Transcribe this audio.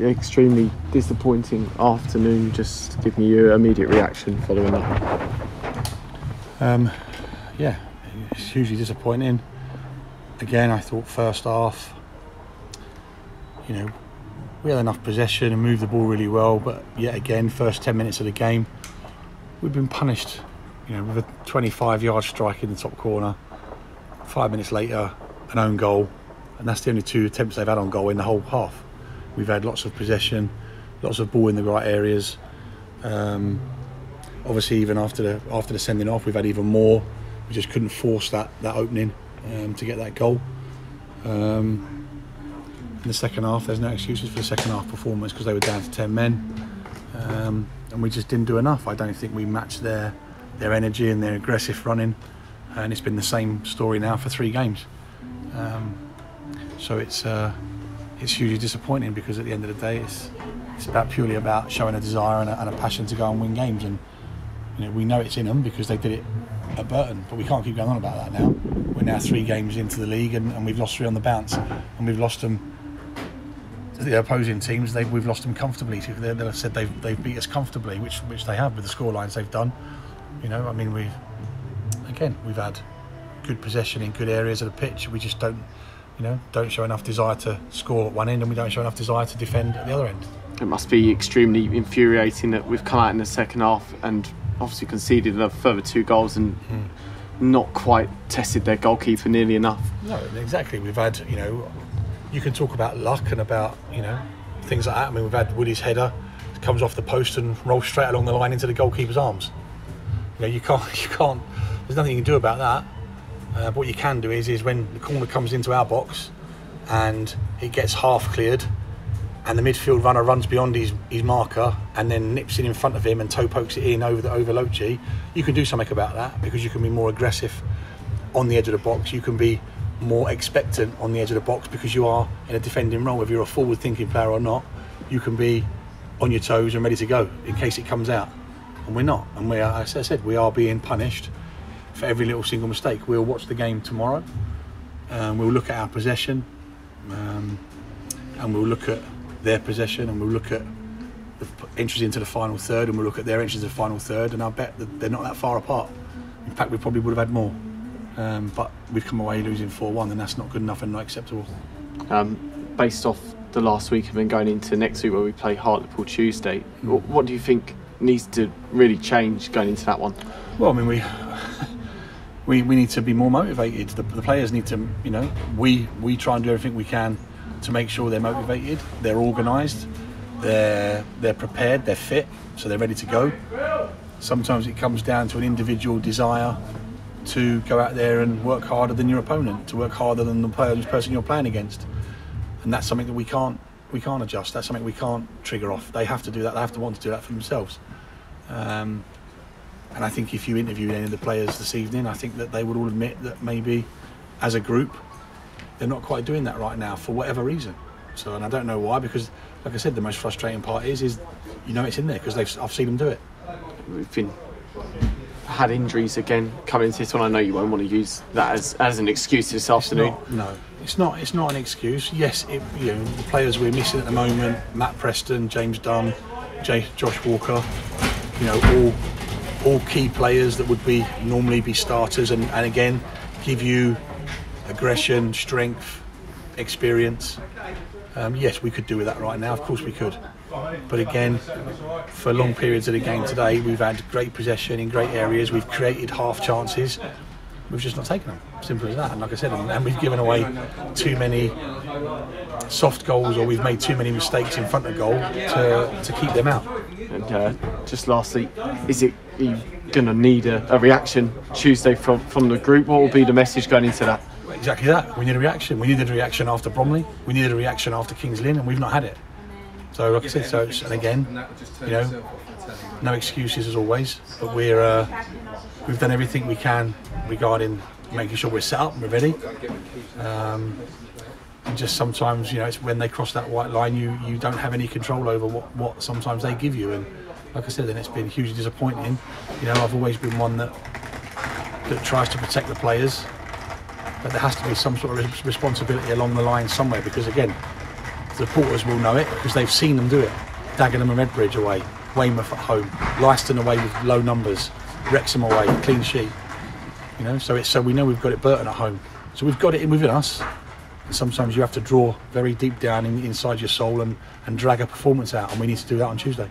extremely disappointing afternoon. Just give me your immediate reaction following that. Um, yeah, it's hugely disappointing. Again, I thought first half, you know, we had enough possession and moved the ball really well, but yet again, first 10 minutes of the game, we've been punished, you know, with a 25 yard strike in the top corner. Five minutes later, an own goal, and that's the only two attempts they've had on goal in the whole half. We've had lots of possession, lots of ball in the right areas. Um, obviously, even after the after the sending off, we've had even more. We just couldn't force that that opening um, to get that goal. Um, in the second half, there's no excuses for the second half performance because they were down to ten men, um, and we just didn't do enough. I don't think we matched their their energy and their aggressive running, and it's been the same story now for three games. Um, so it's. Uh, it's hugely disappointing because at the end of the day, it's it's about purely about showing a desire and a, and a passion to go and win games. And you know, we know it's in them because they did it at Burton, but we can't keep going on about that now. We're now three games into the league and, and we've lost three on the bounce, and we've lost them. To the opposing teams, they we've lost them comfortably. They, have said they've they've beat us comfortably, which which they have with the score lines they've done. You know, I mean, we've again we've had good possession in good areas of the pitch. We just don't you know, don't show enough desire to score at one end and we don't show enough desire to defend at the other end. It must be extremely infuriating that we've come out in the second half and obviously conceded a further two goals and mm. not quite tested their goalkeeper nearly enough. No, exactly. We've had, you know, you can talk about luck and about, you know, things like that. I mean, we've had Woody's header comes off the post and rolls straight along the line into the goalkeeper's arms. You know, you can't, you can't. There's nothing you can do about that. Uh, what you can do is, is when the corner comes into our box and it gets half cleared and the midfield runner runs beyond his, his marker and then nips in in front of him and toe pokes it in over the over Loachy, you can do something about that because you can be more aggressive on the edge of the box. You can be more expectant on the edge of the box because you are in a defending role. Whether you're a forward thinking player or not, you can be on your toes and ready to go in case it comes out. And we're not. And we are, as I said, we are being punished for every little single mistake. We'll watch the game tomorrow. Um, we'll look at our possession, um, and we'll look at their possession, and we'll look at the entries into the final third, and we'll look at their entries into the final third. And I bet that they're not that far apart. In fact, we probably would have had more. Um, but we've come away losing 4-1, and that's not good enough and not acceptable. Um, based off the last week and then going into next week where we play Hartlepool Tuesday, mm. what do you think needs to really change going into that one? Well, I mean, we we, we need to be more motivated. The, the, players need to, you know, we we try and do everything we can to make sure they're motivated, they're organised, they're they're prepared, they're fit, so they're ready to go. Sometimes it comes down to an individual desire to go out there and work harder than your opponent, to work harder than the person you're playing against, and that's something that we can't we can't adjust. That's something we can't trigger off. They have to do that. They have to want to do that for themselves. Um, and I think if you interviewed any of the players this evening, I think that they would all admit that maybe as a group, they're not quite doing that right now for whatever reason. So, and I don't know why, because like I said, the most frustrating part is, is you know it's in there because I've seen them do it. We've been had injuries again coming into this one. I know you won't want to use that as, as an excuse this afternoon. Not, no, it's not. It's not an excuse. Yes, it, you know the players we're missing at the moment: Matt Preston, James Dunne, Jay, Josh Walker. You know, all all key players that would be normally be starters and, and again give you aggression, strength, experience. Um, yes, we could do with that right now. Of course, we could. But again, for long periods of the game today, we've had great possession in great areas. We've created half chances. We've just not taken them. Simple as that. And like I said, and, we've given away too many soft goals, or we've made too many mistakes in front of goal to, to keep them out. And uh, just lastly, is it going to need a, a, reaction Tuesday from, from the group? What will be the message going into that? Exactly that. We need a reaction. We needed a reaction after Bromley. We needed a reaction after Kings Lynn, and we've not had it. So, like I said, so and again, you know, no excuses as always. But we're uh, we've done everything we can regarding making sure we're set up and we're ready. Um, just sometimes, you know, it's when they cross that white line, you you don't have any control over what what sometimes they give you and like I said, then it's been hugely disappointing. You know, I've always been one that that tries to protect the players, but there has to be some sort of responsibility along the line somewhere because again, The supporters will know it because they've seen them do it. Dagenham and Redbridge away, Weymouth at home, Leicester away with low numbers, Wrexham away, clean sheet. You know, so it's so we know we've got it Burton at home. So we've got it in within us. Sometimes you have to draw very deep down in, inside your soul and, and drag a performance out, and we need to do that on Tuesday.